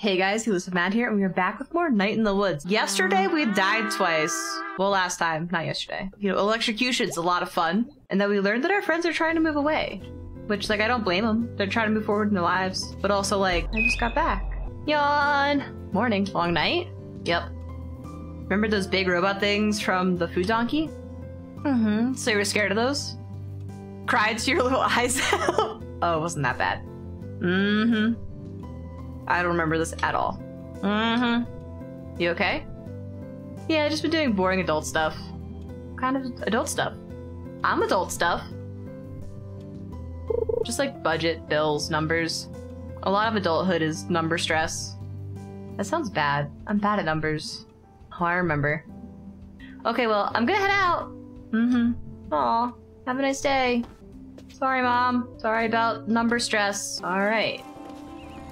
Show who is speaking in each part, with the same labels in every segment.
Speaker 1: Hey guys, Elusive Mad here, and we are back with more Night in the Woods. Yesterday we died twice. Well, last time, not yesterday. You know, electrocution's a lot of fun, and then we learned that our friends are trying to move away. Which, like, I don't blame them. They're trying to move forward in their lives, but also, like, I just got back. Yawn! Morning. Long night? Yep. Remember those big robot things from the food donkey? Mm-hmm. So you were scared of those? Cried to your little eyes out? oh, it wasn't that bad. Mm-hmm. I don't remember this at all. Mm-hmm. You okay? Yeah, I just been doing boring adult stuff. Kind of adult stuff. I'm adult stuff. Just like budget, bills, numbers. A lot of adulthood is number stress. That sounds bad. I'm bad at numbers. Oh, I remember. Okay, well, I'm gonna head out. Mm-hmm. Aw, have a nice day. Sorry, Mom. Sorry about number stress. Alright.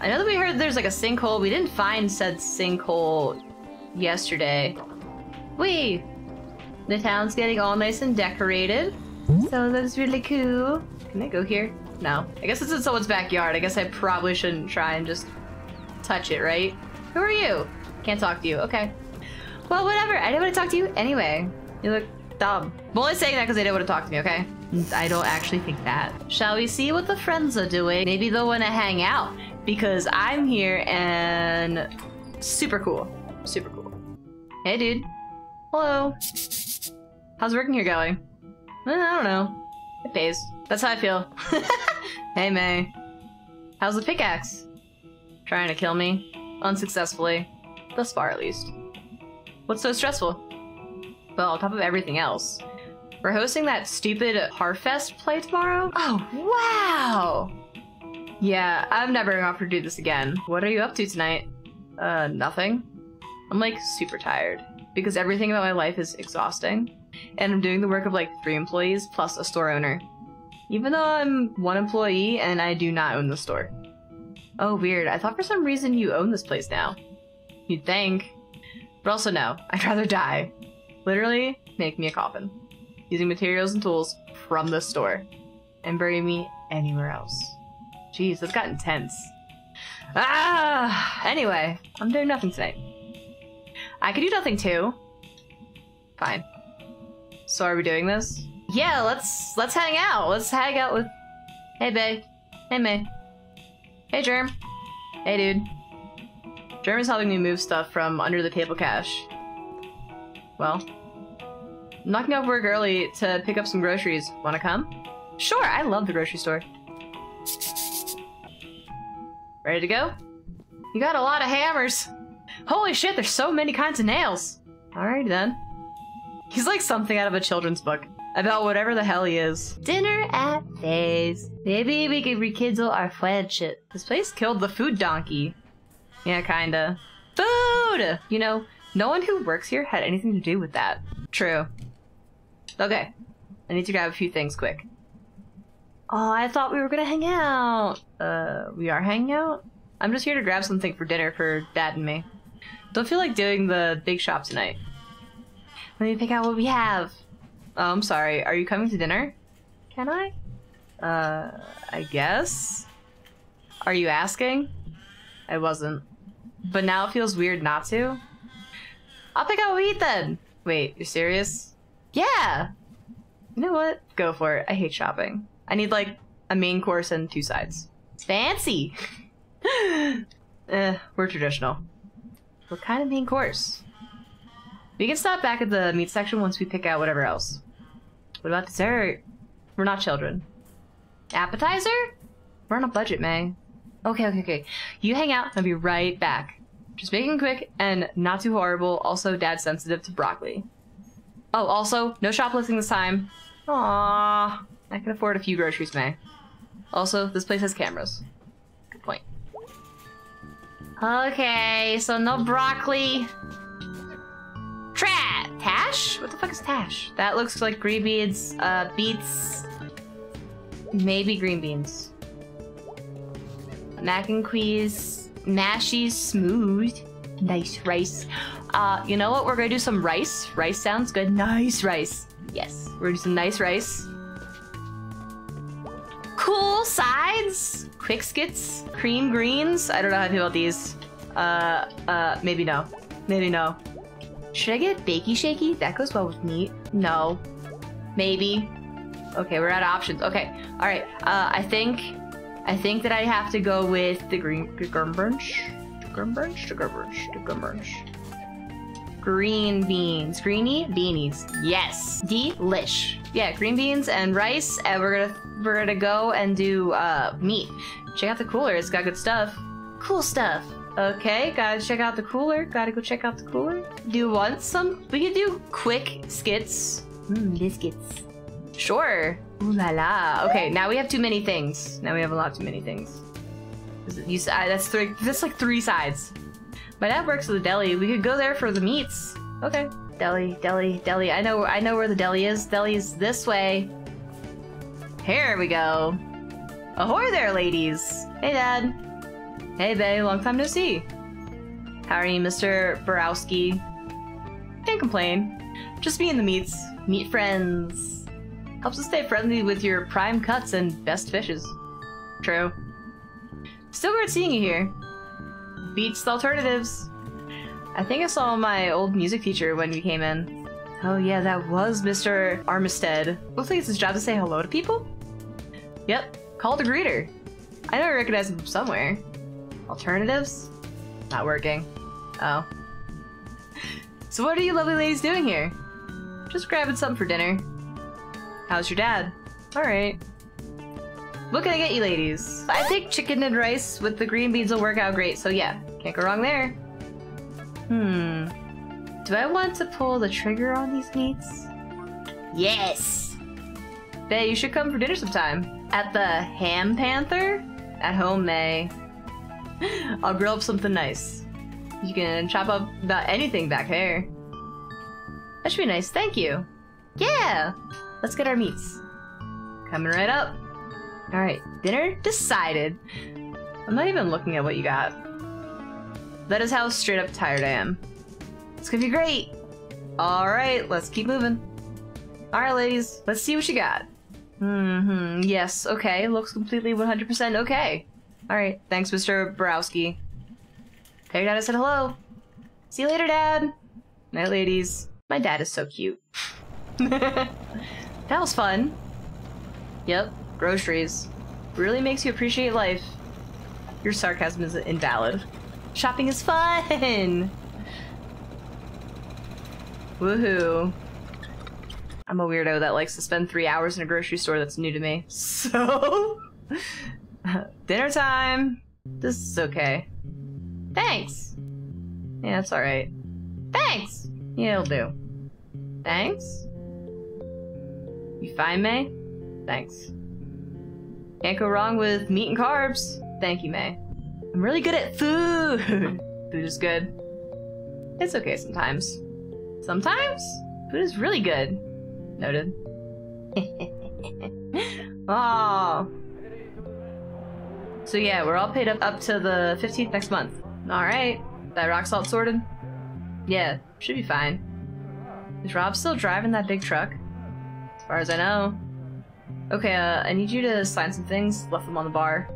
Speaker 1: I know that we heard there's like a sinkhole. We didn't find said sinkhole yesterday. We! The town's getting all nice and decorated. So that's really cool. Can I go here? No. I guess it's in someone's backyard. I guess I probably shouldn't try and just touch it, right? Who are you? Can't talk to you. Okay. Well, whatever. I didn't want to talk to you anyway. You look dumb. I'm only saying that because they didn't want to talk to me, okay? I don't actually think that. Shall we see what the friends are doing? Maybe they'll want to hang out because I'm here and super cool. Super cool. Hey, dude. Hello. How's working here going? Eh, I don't know. It pays. That's how I feel. hey, Mae. How's the pickaxe? Trying to kill me. Unsuccessfully. Thus far, at least. What's so stressful? Well, on top of everything else. We're hosting that stupid Harfest play tomorrow? Oh, wow! Yeah, I'm never gonna have to do this again. What are you up to tonight? Uh, nothing. I'm like super tired because everything about my life is exhausting. And I'm doing the work of like three employees plus a store owner. Even though I'm one employee and I do not own the store. Oh, weird. I thought for some reason you own this place now. You'd think. But also, no. I'd rather die. Literally, make me a coffin. Using materials and tools from the store. And bury me anywhere else. Jeez, that's got intense. Ah! Anyway, I'm doing nothing tonight. I could do nothing too. Fine. So are we doing this? Yeah, let's let's hang out. Let's hang out with. Hey, Bea. Hey, Mae. Hey, Germ. Hey, dude. Germ is helping me move stuff from under the table cache. Well, I'm knocking off work early to pick up some groceries. Wanna come? Sure, I love the grocery store. Ready to go? You got a lot of hammers. Holy shit, there's so many kinds of nails. Alright then. He's like something out of a children's book. About whatever the hell he is. Dinner at Faye's. Maybe we could rekindle our friendship. This place killed the food donkey. Yeah, kinda. Food! You know, no one who works here had anything to do with that. True. Okay. I need to grab a few things quick. Oh, I thought we were gonna hang out. Uh, we are hanging out? I'm just here to grab something for dinner for Dad and me. Don't feel like doing the big shop tonight. Let me pick out what we have. Oh, I'm sorry. Are you coming to dinner? Can I? Uh, I guess? Are you asking? I wasn't. But now it feels weird not to. I'll pick out what we eat then. Wait, you're serious? Yeah! You know what? Go for it. I hate shopping. I need like a main course and two sides. It's fancy. eh, we're traditional. What kind of main course? We can stop back at the meat section once we pick out whatever else. What about dessert? We're not children. Appetizer? We're on a budget, Mae. Okay, okay, okay. You hang out, I'll be right back. Just making quick and not too horrible. Also, dad's sensitive to broccoli. Oh, also, no shoplifting this time. Aww. I can afford a few groceries, Mae. Also, this place has cameras. Good point. Okay, so no broccoli. Trat! Tash? What the fuck is Tash? That looks like green beans, uh, beets. Maybe green beans. Mac and cheese, mashy smooth. Nice rice. Uh, you know what? We're gonna do some rice. Rice sounds good. Nice rice. Yes, we're gonna do some nice rice. Cool sides, quick skits, cream greens. I don't know how to feel about these. Uh, uh, maybe no. Maybe no. Should I get bakey shaky? That goes well with meat. No. Maybe. Okay, we're out of options. Okay, all right. Uh, I think, I think that I have to go with the green gumbrunch, gumbrunch, gumbrunch, gumbrunch. Green beans, greeny beanies. Yes, delish. Yeah, green beans and rice, and we're gonna we're gonna go and do uh meat. Check out the cooler. It's got good stuff. Cool stuff. Okay, gotta check out the cooler. Gotta go check out the cooler. Do you want some? We can do quick skits. Mmm, biscuits. Sure. Ooh la la. Okay, now we have too many things. Now we have a lot too many things. You uh, that's three. That's like three sides. My dad works at the deli. We could go there for the meats. Okay. Deli, deli, deli. I know. I know where the deli is. Deli is this way. Here we go. Ahoy there, ladies. Hey, Dad. Hey, Bea. Long time no see. How are you, Mr. Borowski? Can't complain. Just me and the meats. Meat friends. Helps us stay friendly with your prime cuts and best fishes. True. Still great seeing you here. Beats the alternatives. I think I saw my old music teacher when we came in. Oh yeah, that was Mr. Armistead. Looks like it's his job to say hello to people? Yep, call the greeter. I know I recognize him from somewhere. Alternatives? Not working. Oh. So what are you lovely ladies doing here? Just grabbing something for dinner. How's your dad? Alright. What can I get you ladies? I think chicken and rice with the green beans will work out great, so yeah, can't go wrong there. Hmm. Do I want to pull the trigger on these meats? Yes! Bea, you should come for dinner sometime. At the Ham Panther? At home, Mae. I'll grill up something nice. You can chop up about anything back there. That should be nice, thank you. Yeah! Let's get our meats. Coming right up. Alright, dinner decided. I'm not even looking at what you got. That is how straight up tired I am. It's gonna be great! Alright, let's keep moving. Alright, ladies, let's see what you got. Mm-hmm, yes, okay, looks completely 100% okay. Alright, thanks, Mr. Borowski. Your dad I said hello. See you later, Dad! Night, ladies. My dad is so cute. That was fun. Yep, groceries. Really makes you appreciate life. Your sarcasm is invalid. Shopping is fun! Woohoo. I'm a weirdo that likes to spend three hours in a grocery store that's new to me. So... dinner time! This is okay. Thanks! Yeah, that's alright. Thanks! Yeah, it'll do. Thanks? You fine, Mae? Thanks. Can't go wrong with meat and carbs. Thank you, Mae. I'm really good at food. food is good. It's okay sometimes. Sometimes? Food is really good. Noted. oh. So yeah, we're all paid up up to the 15th next month. Alright. That rock salt sorted? Yeah, should be fine. Is Rob still driving that big truck? As far as I know. Okay, uh, I need you to sign some things. Left them on the bar.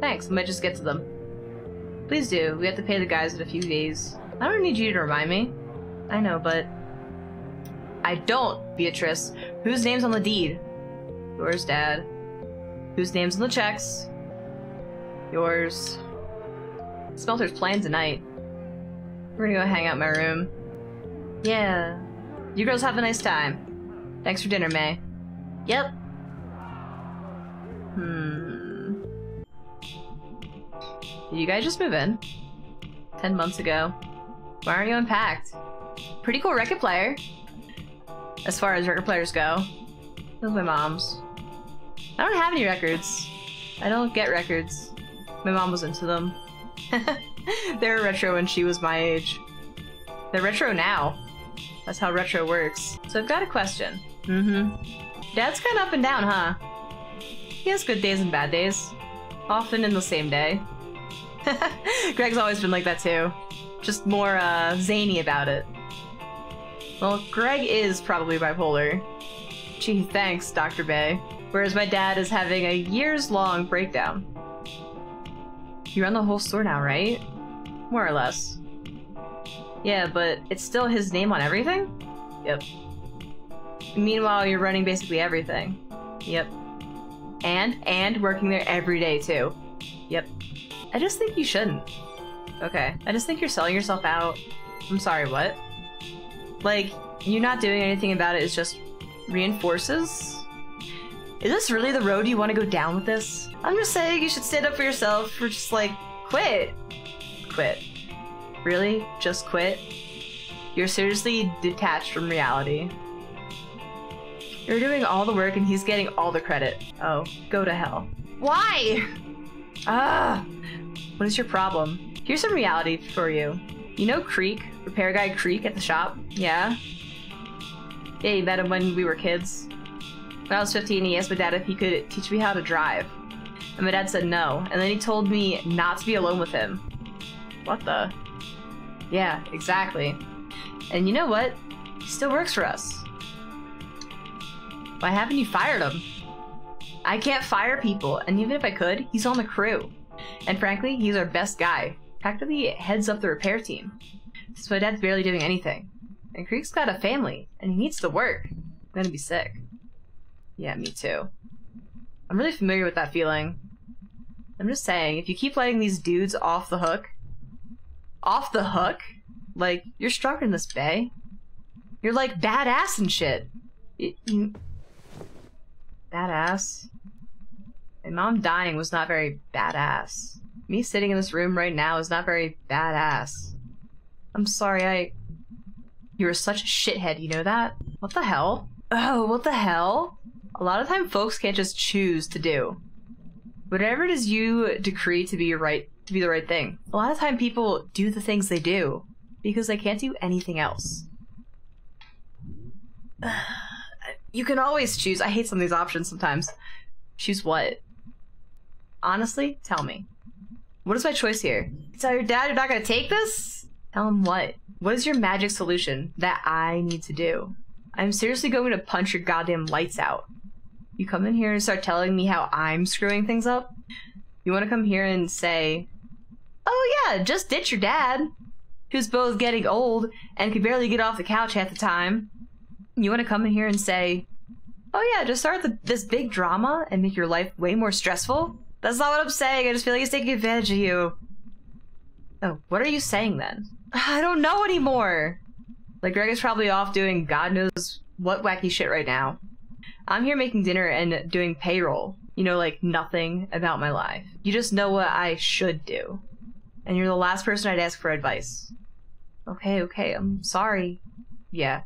Speaker 1: Thanks, I might just get to them. Please do. We have to pay the guys in a few days. I don't need you to remind me. I know, but... I don't, Beatrice. Whose name's on the deed? Yours, Dad. Whose name's on the checks? Yours. Smelter's playing tonight. We're gonna go hang out in my room. Yeah. You girls have a nice time. Thanks for dinner, Mae. Yep. Hmm. You guys just move in? Ten months ago. Why aren't you unpacked? Pretty cool record player. As far as record players go. Those my mom's. I don't have any records. I don't get records. My mom was into them. they were retro when she was my age. They're retro now. That's how retro works. So I've got a question. Mm-hmm. Dad's kind of up and down, huh? He has good days and bad days. Often in the same day. Gregg's always been like that too. Just more, uh, zany about it. Well, Gregg is probably bipolar. Gee, thanks, Dr. Bea. Whereas my dad is having a years-long breakdown. You run the whole store now, right? More or less. Yeah, but it's still his name on everything? Yep. Meanwhile, you're running basically everything. Yep. And, and working there every day too. Yep. I just think you shouldn't. Okay. I just think you're selling yourself out. I'm sorry, what? Like, you not doing anything about it, it is just reinforces? Is this really the road you want to go down with this? I'm just saying you should stand up for yourself or just like, quit. Quit. Really? Just quit? You're seriously detached from reality. You're doing all the work and he's getting all the credit. Oh, go to hell. Why? Ah! What is your problem? Here's some reality for you. You know Creek? Repair guy Creek at the shop? Yeah? Yeah, you met him when we were kids. When I was 15, he asked my dad if he could teach me how to drive. And my dad said no, and then he told me not to be alone with him. What the? Yeah, exactly. And you know what? He still works for us. Why haven't you fired him? I can't fire people, and even if I could, he's on the crew. And frankly, he's our best guy. Practically heads up the repair team. So my dad's barely doing anything. And Creek's got a family, and he needs to work. I'm gonna be sick. Yeah, me too. I'm really familiar with that feeling. I'm just saying, if you keep letting these dudes off the hook, off the hook, like, you're stronger this, Bea. You're like badass and shit. You... Badass? My mom dying was not very badass. Me sitting in this room right now is not very badass. I'm sorry, I... You're such a shithead, you know that? What the hell? Oh, what the hell? A lot of time folks can't just choose to do. Whatever it is you decree to be right to be the right thing. A lot of time people do the things they do because they can't do anything else. you can always choose. I hate some of these options sometimes. Choose what? Honestly, tell me. What is my choice here? Tell your dad you're not gonna take this? Tell him what? What is your magic solution that I need to do? I'm seriously going to punch your goddamn lights out. You come in here and start telling me how I'm screwing things up? You want to come here and say, oh yeah, just ditch your dad, who's both getting old and can barely get off the couch half the time. You want to come in here and say, oh yeah, just start the, this big drama and make your life way more stressful? That's not what I'm saying. I just feel like he's taking advantage of you. Oh, what are you saying then? I don't know anymore. Like, Gregg is probably off doing God knows what wacky shit right now. I'm here making dinner and doing payroll. You know, like nothing about my life. You just know what I should do. And you're the last person I'd ask for advice. Okay, okay, I'm sorry. Yeah,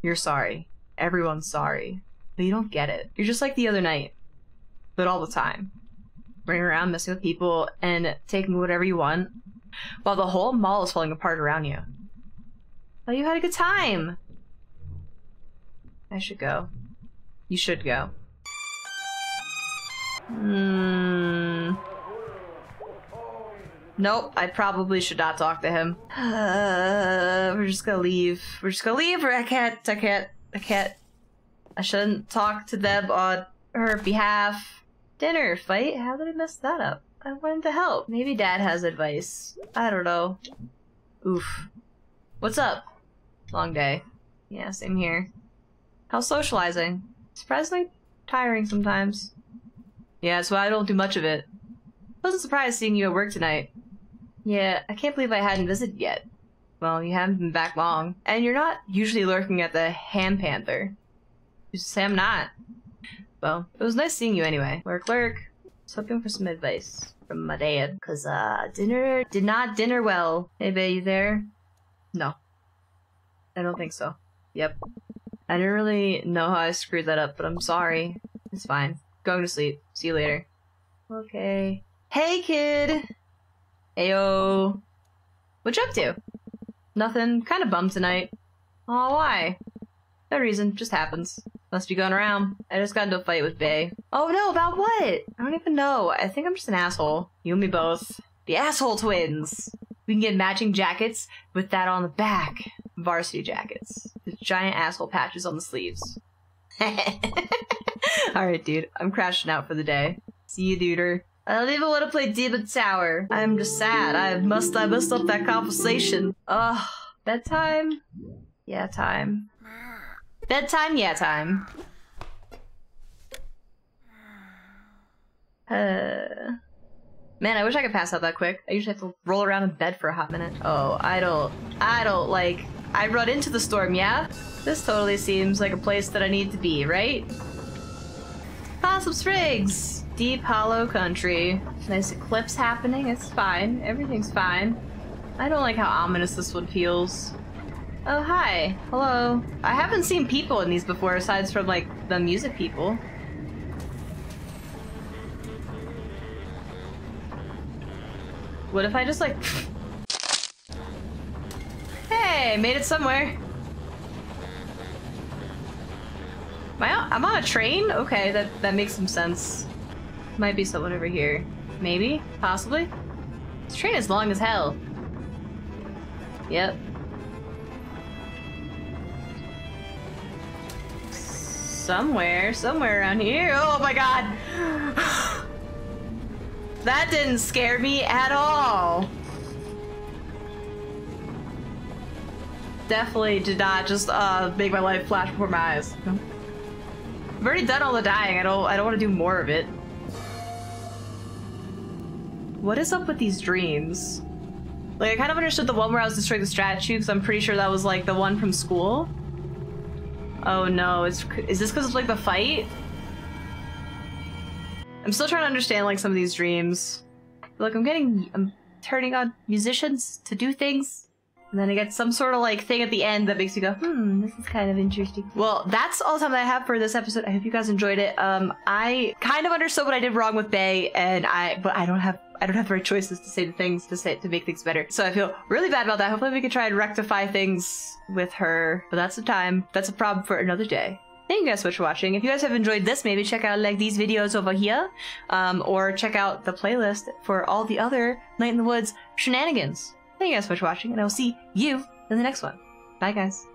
Speaker 1: you're sorry. Everyone's sorry. But you don't get it. You're just like the other night. But all the time. Running around messing with people and taking whatever you want while the whole mall is falling apart around you. Oh, you had a good time. I should go. You should go. Hmm. Nope, I probably should not talk to him. Uh, we're just gonna leave. We're just gonna leave. I can't. I can't. I can't. I shouldn't talk to them on her behalf. Dinner fight? How did I mess that up? I wanted to help. Maybe dad has advice. I don't know. Oof. What's up? Long day. Yeah, same here. How's socializing? Surprisingly tiring sometimes. Yeah, that's why I don't do much of it. Wasn't surprised seeing you at work tonight. Yeah, I can't believe I hadn't visited yet. Well, you haven't been back long. And you're not usually lurking at the Ham Panther. You say I'm not. Well, it was nice seeing you anyway. Lurk, lurk. I was hoping for some advice from my dad. Cause, uh, dinner did not dinner well. Hey, babe, you there? No. I don't think so. Yep. I didn't really know how I screwed that up, but I'm sorry. It's fine. Going to sleep. See you later. Okay. Hey, kid! Ayo. What you up to? Nothing. Kind of bummed tonight. Oh, why? No reason. Just happens. Must be going around. I just got into a fight with Bea. Oh no, about what? I don't even know. I think I'm just an asshole. You and me both. The asshole twins! We can get matching jackets with that on the back. Varsity jackets. With giant asshole patches on the sleeves. Alright, dude. I'm crashing out for the day. See you, duder. I don't even want to play Demon Tower. I'm just sad. I must I messed up that conversation. Ugh. Bedtime? Yeah, time. Bedtime? Yeah, time. Uh... Man, I wish I could pass out that quick. I usually have to roll around in bed for a hot minute. Oh, I don't... I don't, like... I run into the storm, yeah? This totally seems like a place that I need to be, right? Possum Springs! Deep Hollow County. Nice eclipse happening, it's fine. Everything's fine. I don't like how ominous this one feels. Oh, hi. Hello. I haven't seen people in these before, aside from, like, the music people. What if I just, like... hey, made it somewhere. Am I I'm on a train? Okay, that, that makes some sense. Might be someone over here. Maybe? Possibly? This train is long as hell. Yep. Somewhere, somewhere around here. Oh my god! that didn't scare me at all. Definitely did not just uh, make my life flash before my eyes. I've already done all the dying. I don't. I don't want to do more of it. What is up with these dreams? Like, I kind of understood the one where I was destroying the statue, because I'm pretty sure that was, like, the one from school. Oh no, is, is this because of, like, the fight? I'm still trying to understand, like, some of these dreams. Look, I'm getting- I'm turning on musicians to do things. And then I get some sort of like thing at the end that makes me go, hmm, this is kind of interesting. Well, that's all the time that I have for this episode. I hope you guys enjoyed it. Um, I kind of understood what I did wrong with Bea, and I, but I don't have, I don't have the right choices to say the things to say to make things better. So I feel really bad about that. Hopefully we can try and rectify things with her. But that's the time. That's a problem for another day. Thank you guys so much for watching. If you guys have enjoyed this, maybe check out like these videos over here, um, or check out the playlist for all the other Night in the Woods shenanigans. Thank you guys so much for watching, and I will see you in the next one. Bye, guys.